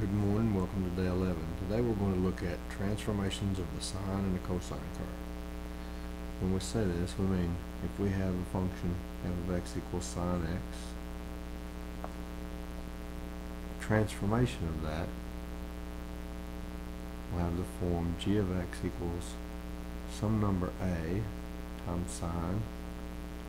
Good morning, welcome to day 11. Today we're going to look at transformations of the sine and the cosine curve. When we say this, we mean if we have a function f of x equals sine x, transformation of that will have the form g of x equals some number a times sine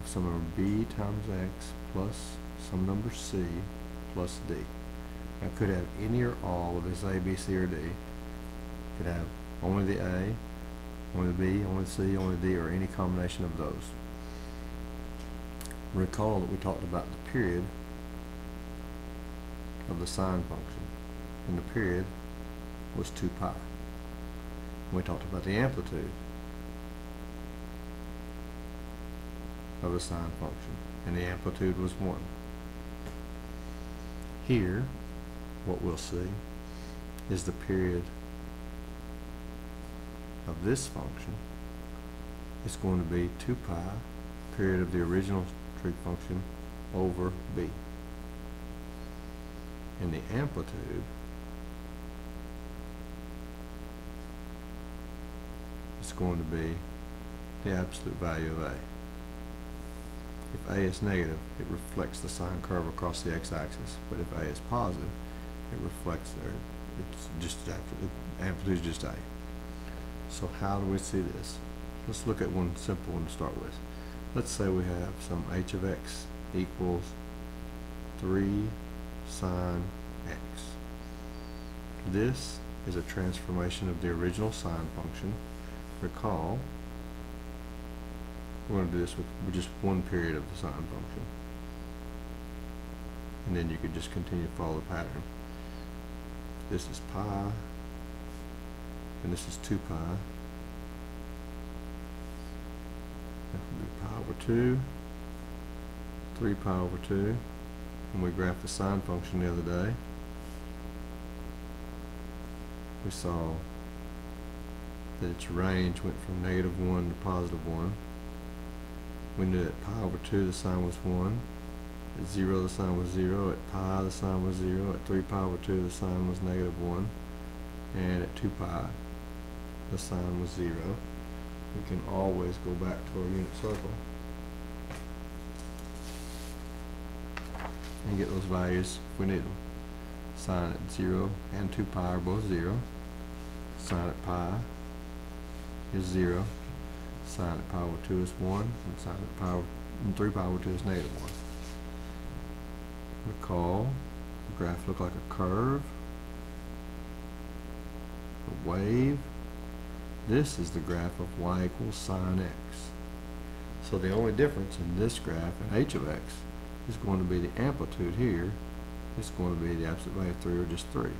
of some number b times x plus some number c plus d. I could have any or all of this A, B, C, or D. Could have only the A, only the B, only the C, only the D, or any combination of those. Recall that we talked about the period of the sine function, and the period was 2 pi. We talked about the amplitude of the sine function, and the amplitude was 1. Here, what we'll see is the period of this function is going to be 2 pi period of the original trig function over b. And the amplitude is going to be the absolute value of a. If a is negative, it reflects the sine curve across the x-axis, but if a is positive, it reflects there. It's just amplitude is just A. So how do we see this? Let's look at one simple one to start with. Let's say we have some h of x equals 3 sine x. This is a transformation of the original sine function. Recall, we're going to do this with, with just one period of the sine function. And then you could just continue to follow the pattern this is pi, and this is 2 pi. That would be pi over 2, 3 pi over 2, and we graphed the sine function the other day. We saw that its range went from negative 1 to positive 1. We knew that pi over 2 the sine was 1. At 0 the sine was 0, at pi the sine was 0, at 3 pi over 2 the sine was negative 1, and at 2 pi the sine was 0. We can always go back to our unit circle and get those values if we need them. Sine at 0 and 2 pi are both 0. Sine at pi is 0. Sine at pi over 2 is 1, and sine at pi over, and 3 pi over 2 is negative 1. Recall, the graph looked like a curve, a wave. This is the graph of y equals sine x. So the only difference in this graph and h of x is going to be the amplitude here. It's going to be the absolute value of 3 or just 3.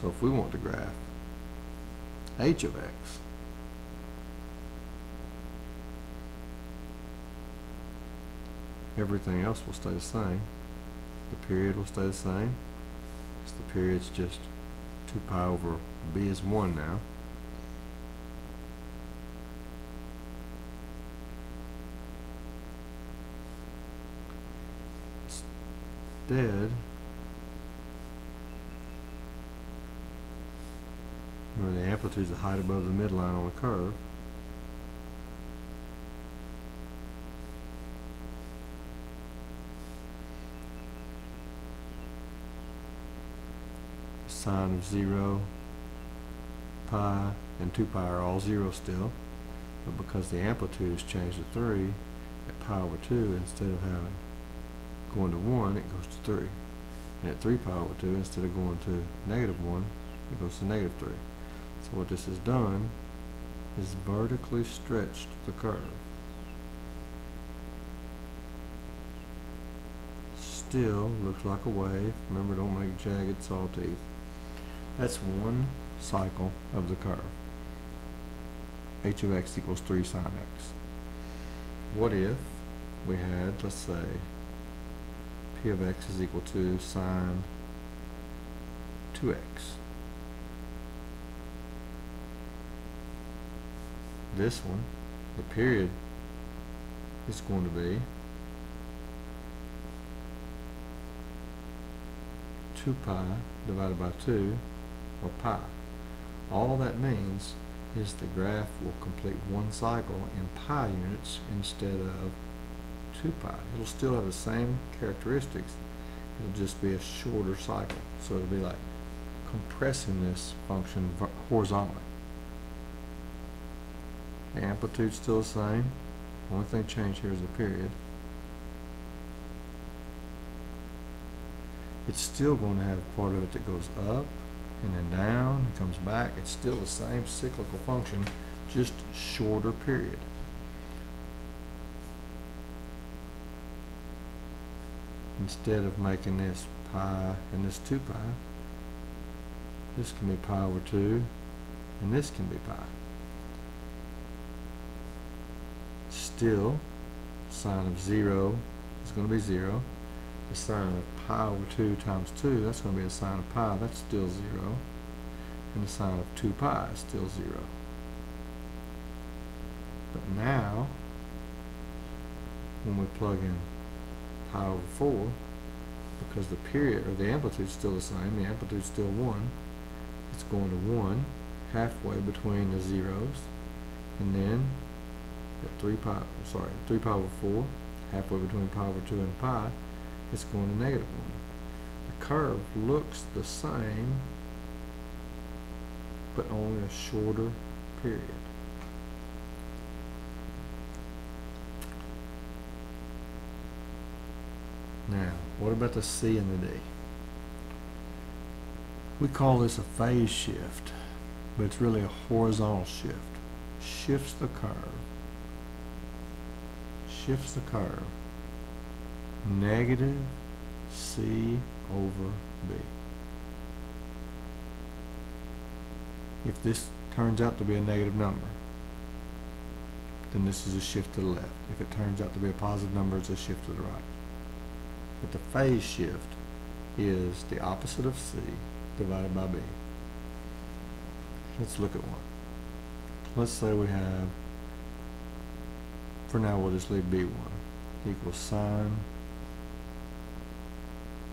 So if we want to graph h of x, everything else will stay the same the period will stay the same. So the period's just 2 pi over b is 1 now. Instead, remember the amplitude is the height above the midline on the curve. Sine of 0, pi, and 2 pi are all 0 still. But because the amplitude has changed to 3, at pi over 2, instead of having going to 1, it goes to 3. And at 3 pi over 2, instead of going to negative 1, it goes to negative 3. So what this has done is vertically stretched the curve. Still looks like a wave. Remember, don't make jagged saw teeth. That's one cycle of the curve. h of x equals 3 sine x. What if we had, let's say, p of x is equal to sine 2x. This one, the period is going to be two pi divided by two, or pi. All that means is the graph will complete one cycle in pi units instead of two pi. It'll still have the same characteristics, it'll just be a shorter cycle. So it'll be like compressing this function horizontally. The amplitude's still the same, The only thing changed here is the period. It's still going to have part of it that goes up and then down, and comes back. It's still the same cyclical function, just shorter period. Instead of making this pi and this two pi, this can be pi over two, and this can be pi. Still, sine of zero is going to be zero. The sine of pi over two times two, that's going to be a sine of pi, that's still zero. And the sine of two pi is still zero. But now, when we plug in pi over four, because the period, or the amplitude is still the same, the amplitude is still one, it's going to one, halfway between the zeros, and then at three pi, sorry, three pi over four, halfway between pi over two and pi, it's going to negative one. The curve looks the same, but only a shorter period. Now, what about the C and the D? We call this a phase shift, but it's really a horizontal shift. Shifts the curve. Shifts the curve. Negative C over B. If this turns out to be a negative number, then this is a shift to the left. If it turns out to be a positive number, it's a shift to the right. But the phase shift is the opposite of C divided by B. Let's look at one. Let's say we have, for now we'll just leave B1, equals sine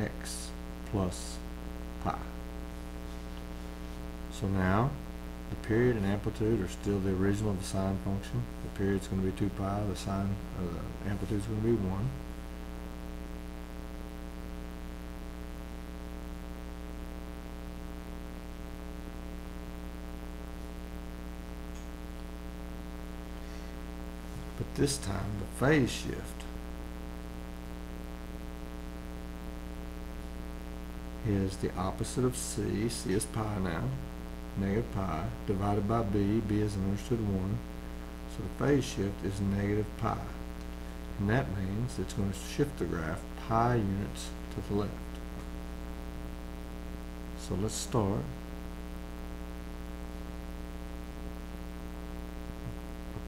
x plus pi. So now, the period and amplitude are still the original of the sine function. The period is going to be 2 pi, the sine, uh, the amplitude's going to be 1. But this time, the phase shift is the opposite of C. C is pi now, negative pi, divided by B. B is an understood 1. So the phase shift is negative pi. And that means it's going to shift the graph pi units to the left. So let's start.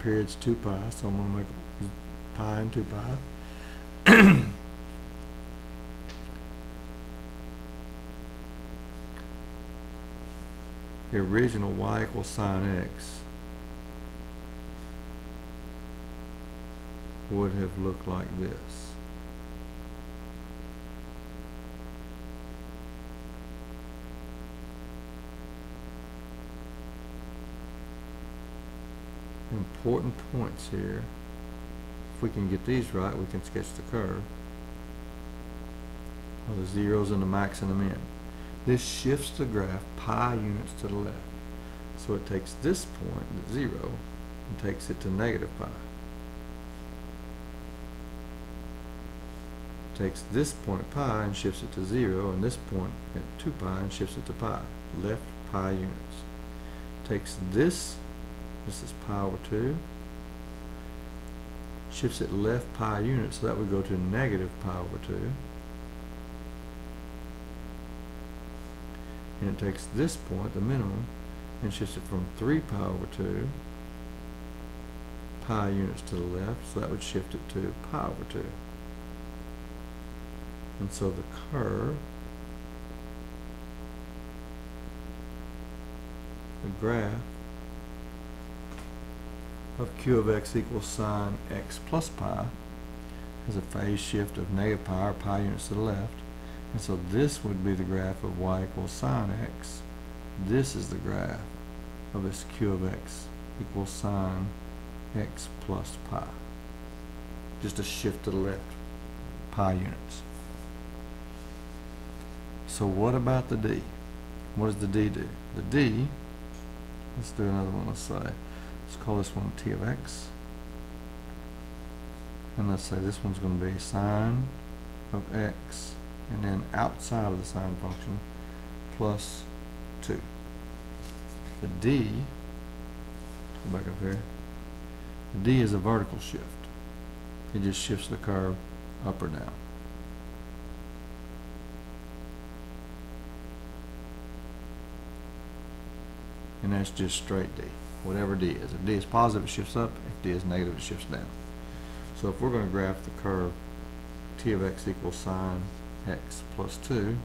Period's 2 pi, so I'm going to make pi and 2 pi. the original y equals sine x would have looked like this. Important points here. If we can get these right, we can sketch the curve. Of the zeros and the max and the min. This shifts the graph pi units to the left. So it takes this point, the zero, and takes it to negative pi. Takes this point pi and shifts it to zero, and this point at 2 pi and shifts it to pi. Left pi units. Takes this, this is pi over 2, shifts it left pi units, so that would go to negative pi over 2. And it takes this point, the minimum, and shifts it from 3 pi over 2 pi units to the left, so that would shift it to pi over 2. And so the curve, the graph of q of x equals sine x plus pi has a phase shift of negative pi or pi units to the left And so this would be the graph of y equals sine x. This is the graph of this q of x equals sine x plus pi. Just a shift to the left, pi units. So what about the d? What does the d do? The d, let's do another one, let's say, let's call this one t of x. And let's say this one's gonna be sine of x, and then outside of the sine function, plus two. The d, go back up here, the d is a vertical shift. It just shifts the curve up or down. And that's just straight d, whatever d is. If d is positive, it shifts up. If d is negative, it shifts down. So if we're going to graph the curve t of x equals sine x plus 2,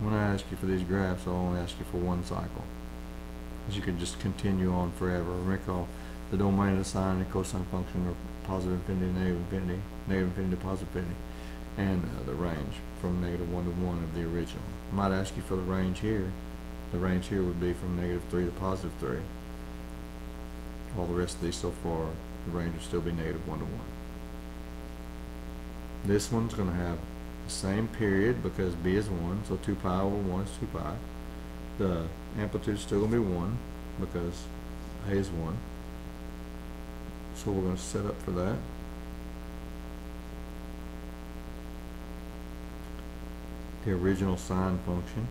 when I ask you for these graphs, I'll only ask you for one cycle. Because you can just continue on forever. Recall the domain of the sine and cosine function are positive infinity, negative infinity, negative infinity to positive infinity, and uh, the range from negative 1 to 1 of the original. I might ask you for the range here. The range here would be from negative 3 to positive 3. All the rest of these so far, the range would still be negative 1 to 1. This one's going to have the same period because b is 1, so 2 pi over 1 is 2 pi. The amplitude is still going to be 1 because a is 1. So we're going to set up for that. The original sine function,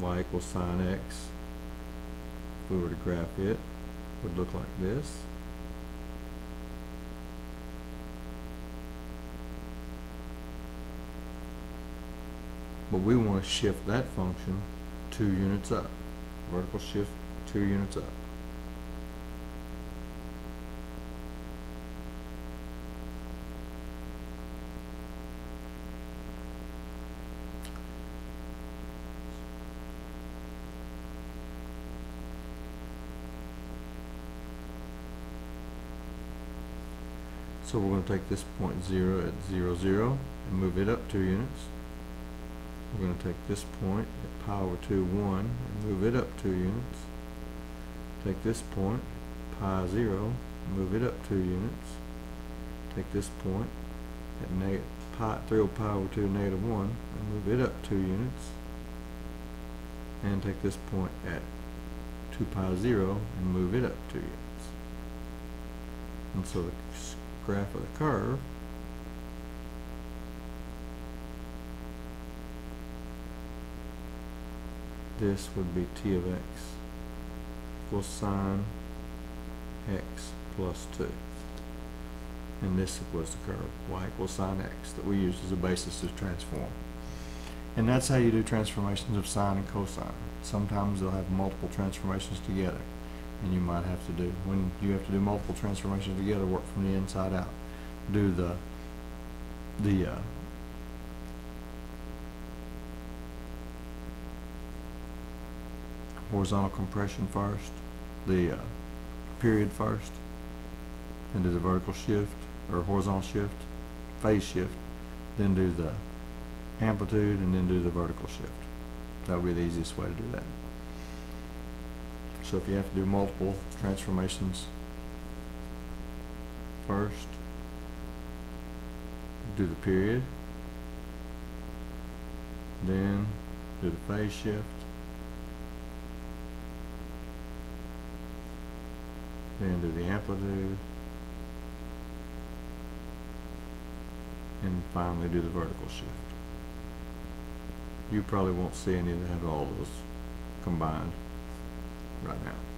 y equals sine x, if we were to graph it, would look like this. But we want to shift that function two units up. Vertical shift two units up. So we're going to take this point 0 at 0, 0 and move it up two units. We're going to take this point at pi over 2, 1 and move it up two units. Take this point, pi 0, and move it up two units. Take this point at pi, 3 over 2, negative 1 and move it up two units. And take this point at 2 pi 0 and move it up two units. And so the graph of the curve this would be t of x equals sine x plus 2. And this was the curve, y equals sine x, that we use as a basis to transform. And that's how you do transformations of sine and cosine. Sometimes they'll have multiple transformations together. And you might have to do, when you have to do multiple transformations together, work from the inside out. Do the, the, uh, horizontal compression first, the uh, period first, and do the vertical shift or horizontal shift, phase shift, then do the amplitude, and then do the vertical shift. That would be the easiest way to do that. So if you have to do multiple transformations first, do the period, then do the phase shift, then do the amplitude, and finally do the vertical shift. You probably won't see any that have all of those combined right now.